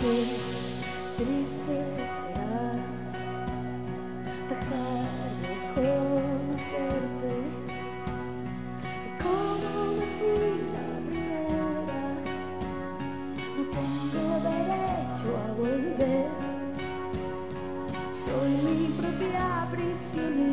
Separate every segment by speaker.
Speaker 1: Triste será dejar de conocerte. Y cómo me fui la primera no tengo derecho a volver. Soy mi propia prisionera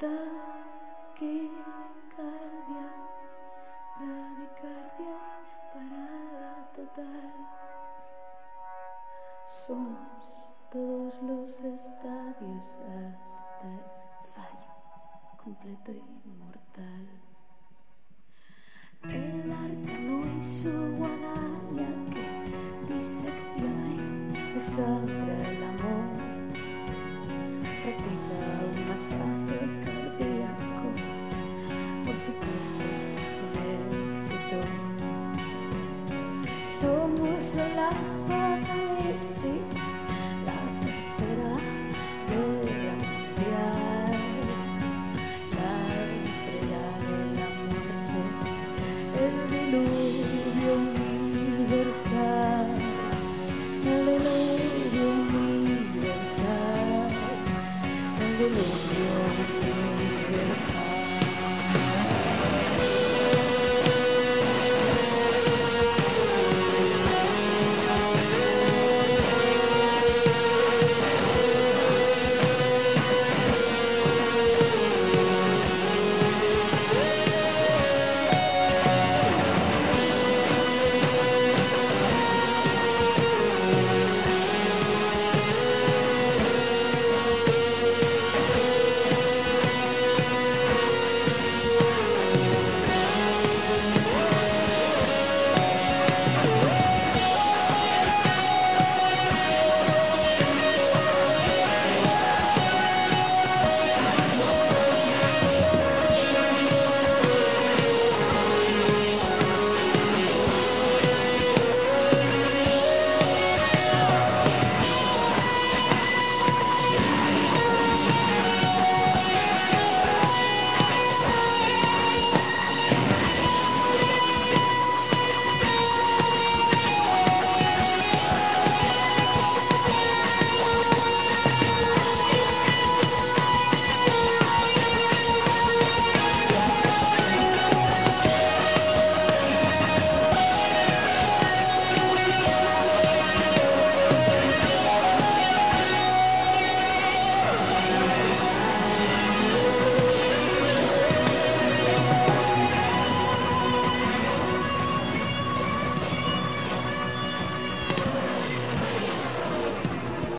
Speaker 1: Taquicardia, bradicardia y parada total. Somos todos los estadios hasta el fallo completo y mortal. El arcano y su guadaña que disecciona y desabra el diluvio universal, el diluvio universal. El diluvio universal.